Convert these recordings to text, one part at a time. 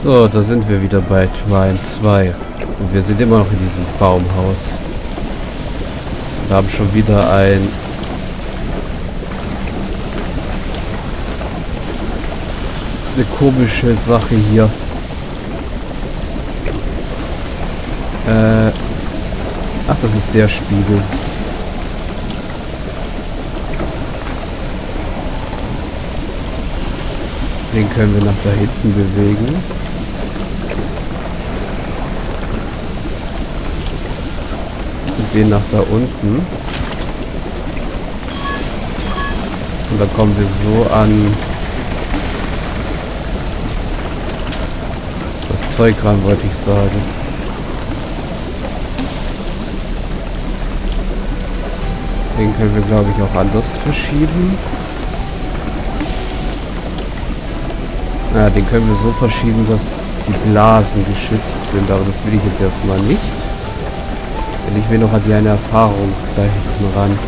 So, da sind wir wieder bei Trine 2. Und wir sind immer noch in diesem Baumhaus. Wir haben schon wieder ein... Eine komische Sache hier. Äh... Ach, das ist der Spiegel. Den können wir nach da hinten bewegen. Den nach da unten. Und dann kommen wir so an das Zeug ran, wollte ich sagen. Den können wir, glaube ich, auch anders verschieben. Ja, den können wir so verschieben, dass die Blasen geschützt sind, aber das will ich jetzt erstmal nicht. Denn ich will noch die eine Erfahrung da hinten ran.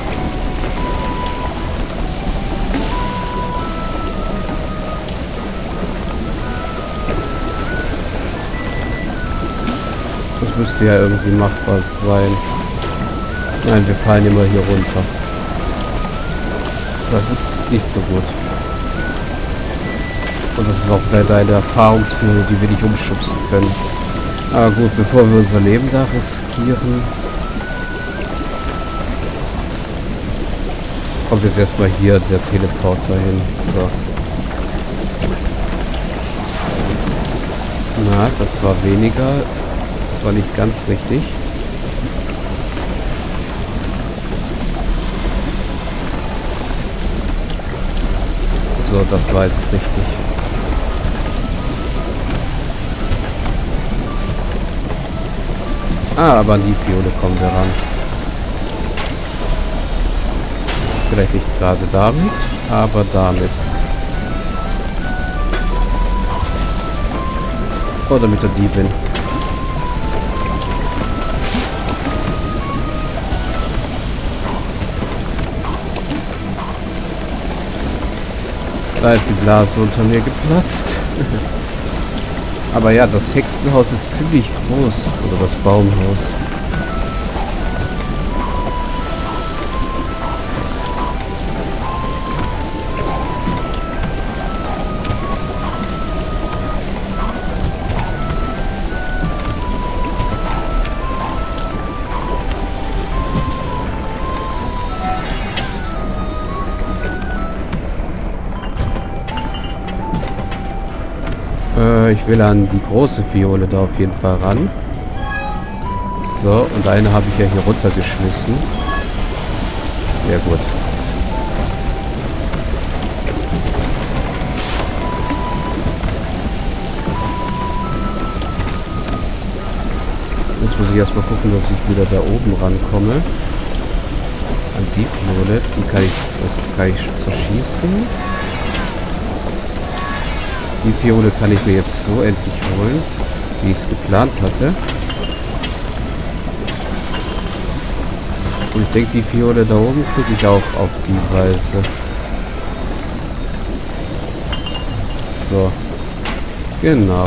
Das müsste ja irgendwie machbar sein. Nein, wir fallen immer hier runter. Das ist nicht so gut. Und das ist auch leider eine Erfahrungsführung, die wir nicht umschubsen können. Aber gut, bevor wir unser Leben da riskieren, kommt jetzt erstmal hier der Teleporter hin. So. Na, das war weniger. Das war nicht ganz richtig. So, das war jetzt richtig. Ah, aber an die Fiole kommen wir ran. Vielleicht nicht gerade damit, aber damit. Oder mit der Diebin. Da ist die Blase unter mir geplatzt. Aber ja, das Hexenhaus ist ziemlich groß. Oder das Baumhaus. Ich will an die große Fiole da auf jeden Fall ran. So, und eine habe ich ja hier runtergeschmissen. Sehr gut. Jetzt muss ich erstmal gucken, dass ich wieder da oben rankomme. An die Fiole. Die kann ich, das kann ich zerschießen. Die Fiole kann ich mir jetzt so endlich holen, wie ich es geplant hatte. Und ich denke, die Fiole da oben kriege ich auch auf die Weise. So. Genau.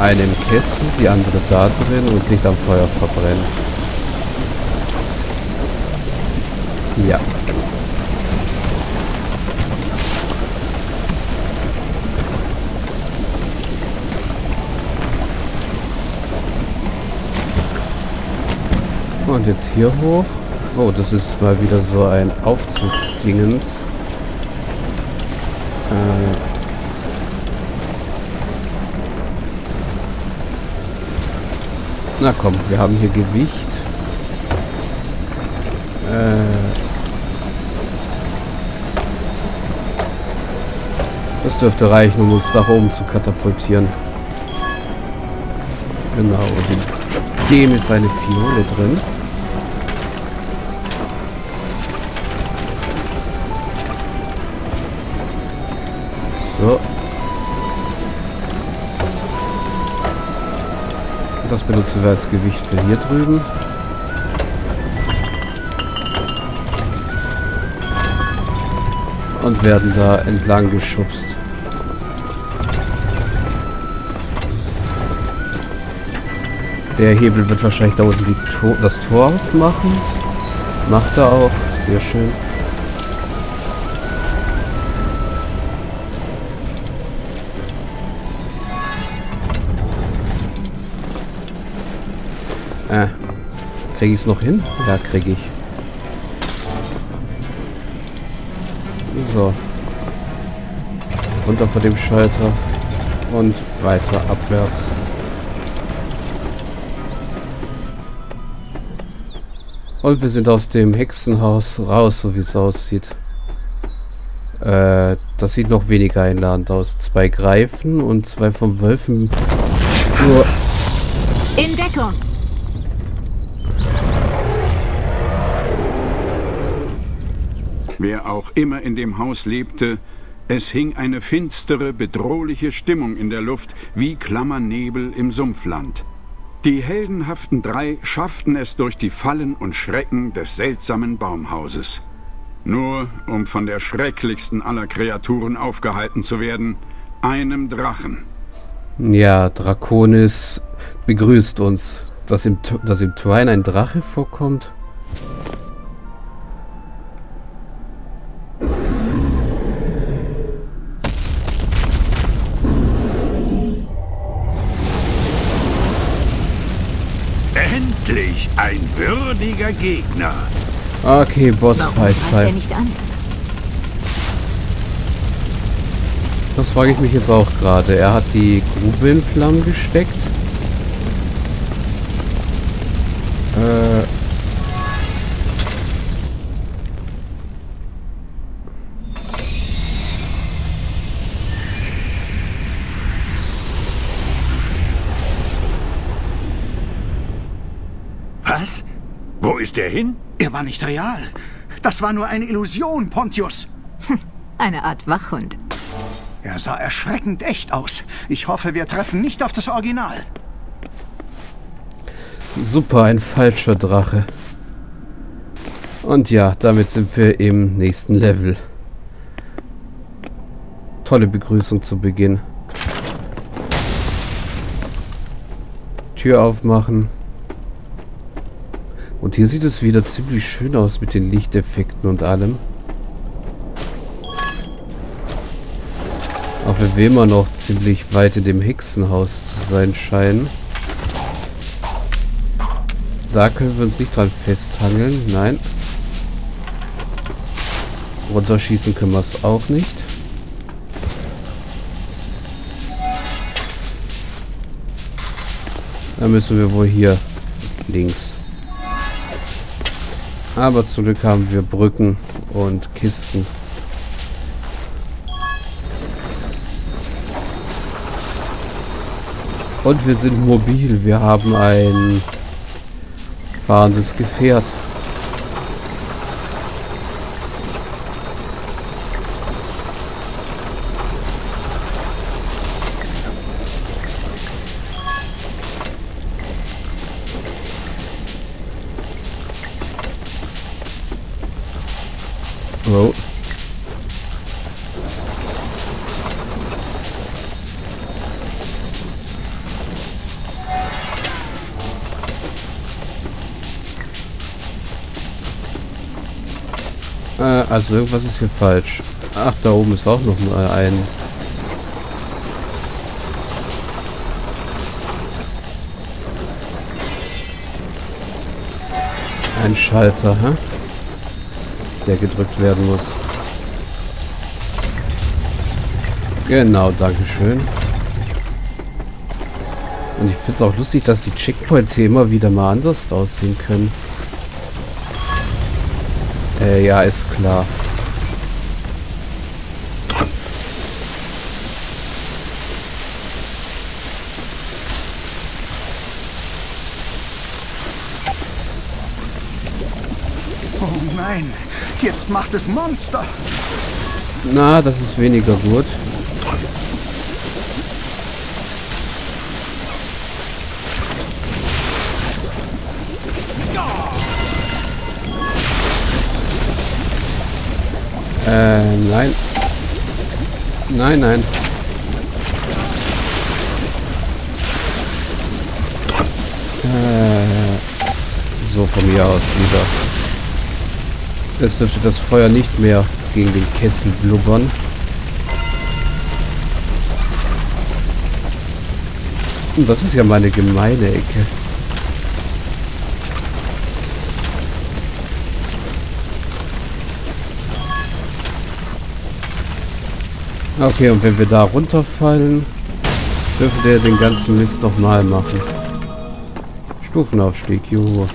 Eine im Kessel, die andere da drin und nicht am Feuer verbrennen. Ja. Und jetzt hier hoch. Oh, das ist mal wieder so ein Aufzug-Dingens. Äh Na komm, wir haben hier Gewicht. Äh das dürfte reichen, um uns nach oben zu katapultieren. Genau, in dem ist eine Fiole drin. So. Das benutzen wir als Gewicht für hier drüben. Und werden da entlang geschubst. Der Hebel wird wahrscheinlich da unten to das Tor aufmachen. Macht er auch. Sehr schön. Kriege ich es noch hin? Ja, kriege ich. So. Runter von dem Schalter. Und weiter abwärts. Und wir sind aus dem Hexenhaus raus, so wie es aussieht. Äh, das sieht noch weniger einladend aus. Zwei Greifen und zwei von Wölfen. Nur... In Deckung! Wer auch immer in dem Haus lebte, es hing eine finstere, bedrohliche Stimmung in der Luft, wie Klammernebel im Sumpfland. Die heldenhaften drei schafften es durch die Fallen und Schrecken des seltsamen Baumhauses. Nur um von der schrecklichsten aller Kreaturen aufgehalten zu werden, einem Drachen. Ja, Draconis begrüßt uns. Dass im, dass im Twine ein Drache vorkommt? Gegner. Okay, Bossfight Zeit. Das frage ich mich jetzt auch gerade. Er hat die Grube in Flammen gesteckt. Äh, Wo ist er hin? Er war nicht real. Das war nur eine Illusion, Pontius. Hm, eine Art Wachhund. Er sah erschreckend echt aus. Ich hoffe, wir treffen nicht auf das Original. Super, ein falscher Drache. Und ja, damit sind wir im nächsten Level. Tolle Begrüßung zu Beginn. Tür aufmachen. Und hier sieht es wieder ziemlich schön aus mit den Lichteffekten und allem. Auch wenn wir immer noch ziemlich weit in dem Hexenhaus zu sein scheinen. Da können wir uns nicht dran festhangeln. Nein. Runterschießen können wir es auch nicht. Da müssen wir wohl hier links. Aber zum Glück haben wir Brücken und Kisten. Und wir sind mobil. Wir haben ein fahrendes Gefährt. Also irgendwas ist hier falsch. Ach, da oben ist auch noch mal ein... Ein Schalter, hä? der gedrückt werden muss. Genau, Dankeschön. Und ich finde es auch lustig, dass die Checkpoints hier immer wieder mal anders aussehen können. Äh, ja, ist klar. Oh nein, Jetzt macht es Monster. Na, das ist weniger gut. Äh, nein. Nein, nein. Äh, so von mir aus wieder. Jetzt dürfte das Feuer nicht mehr gegen den Kessel blubbern. Und das ist ja meine gemeine Ecke. Okay, und wenn wir da runterfallen, dürfen wir den ganzen Mist nochmal machen. Stufenaufstieg, juhu.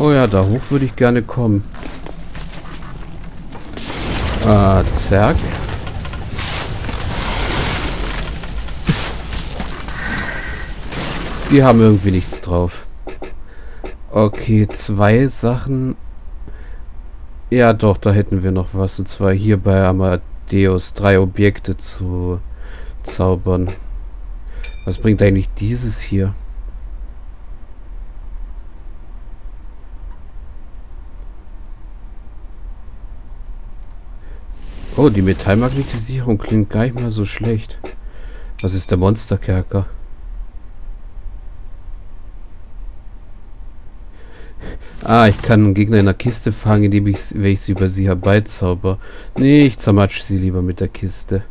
Oh ja, da hoch würde ich gerne kommen. Ah, Zerg. Die haben irgendwie nichts drauf. Okay, zwei Sachen. Ja, doch, da hätten wir noch was. Und zwar hier bei Amadeus drei Objekte zu zaubern. Was bringt eigentlich dieses hier? Oh, die Metallmagnetisierung klingt gar nicht mal so schlecht. Was ist der Monsterkerker? Ah, ich kann einen Gegner in einer Kiste fangen, indem ich, wenn ich sie über sie herbeizauber. Nee, ich zermatsch sie lieber mit der Kiste.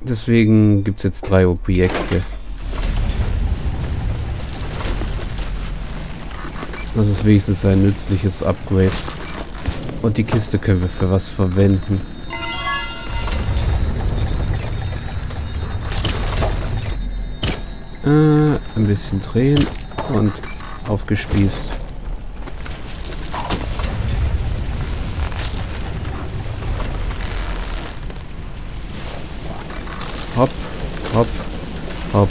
Deswegen gibt es jetzt drei Objekte. Das ist wenigstens ein nützliches Upgrade. Und die Kiste können wir für was verwenden. Äh, ein bisschen drehen und aufgespießt. Hopp, hopp, hopp.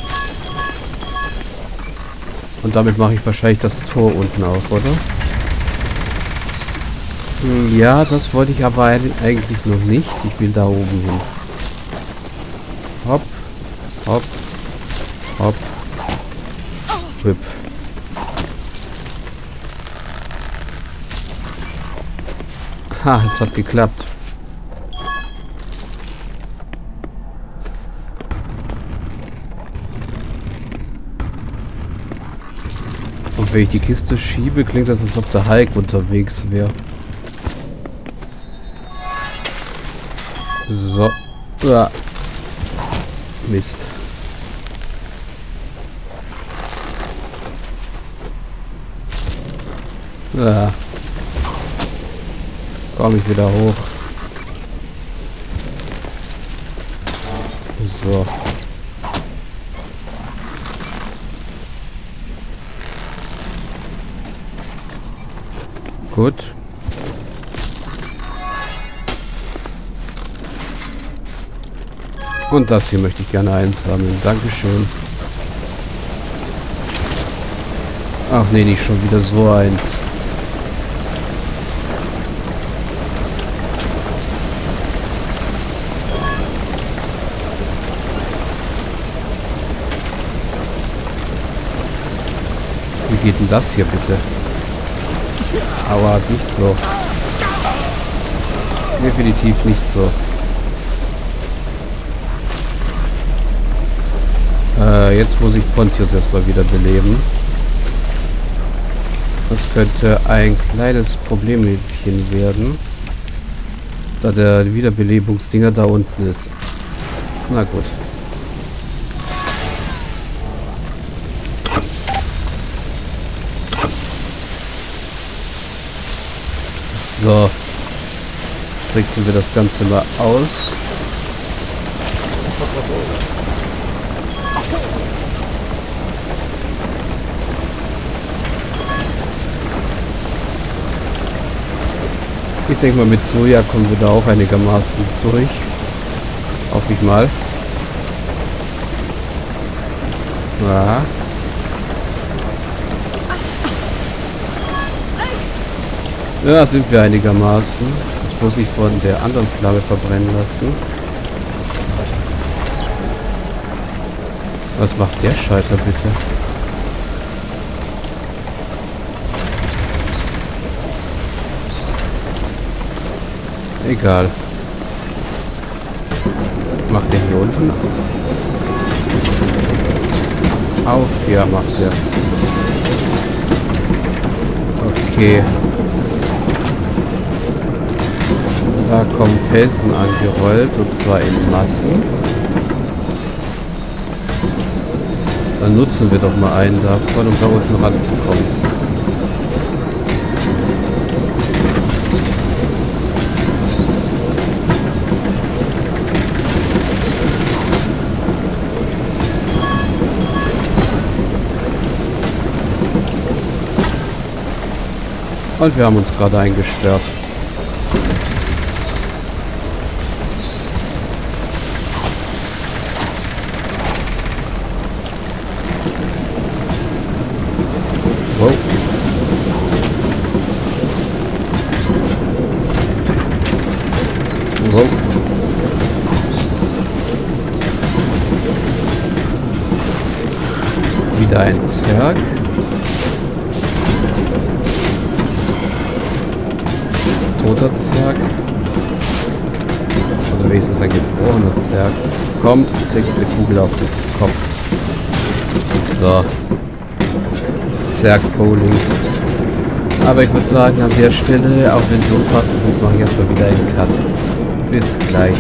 Und damit mache ich wahrscheinlich das Tor unten auf, oder? Ja, das wollte ich aber eigentlich noch nicht. Ich will da oben hin. Hopp, hopp, hopp, hüpf. Ha, es hat geklappt. Und wenn ich die Kiste schiebe, klingt das, als ob der Hulk unterwegs wäre. So. Ja. Mist. Ja. Komm ich wieder hoch. So. Gut. Und das hier möchte ich gerne einsammeln. Dankeschön. Ach nee, nicht schon wieder so eins. Geht denn das hier bitte? Aber nicht so. Definitiv nicht so. Äh, jetzt muss ich Pontius erstmal wieder beleben. Das könnte ein kleines Problemchen werden. Da der Wiederbelebungsdinger da unten ist. Na gut. So. Tricksen wir das Ganze mal aus. Ich denke mal, mit Soja kommen wir da auch einigermaßen durch. Hoffe ich mal. Ja. Ja, sind wir einigermaßen. Das bloß nicht von der anderen Flamme verbrennen lassen. Was macht der Schalter bitte? Egal. Macht der hier unten? Auf, ja, macht er. Okay. Da kommen Felsen angerollt und zwar in Massen. Dann nutzen wir doch mal einen davon, um da unten ranzukommen. Und wir haben uns gerade eingesperrt. Wieder ein Zerg. Toter Zerg. Oder wenigstens ein gefrorener Zerg. Komm, kriegst eine Kugel auf den Kopf. So. Zerg-Bowling. Aber ich würde sagen, an der Stelle, auch wenn es unpassend ist, mache ich erstmal wieder einen Cut. Bis gleich.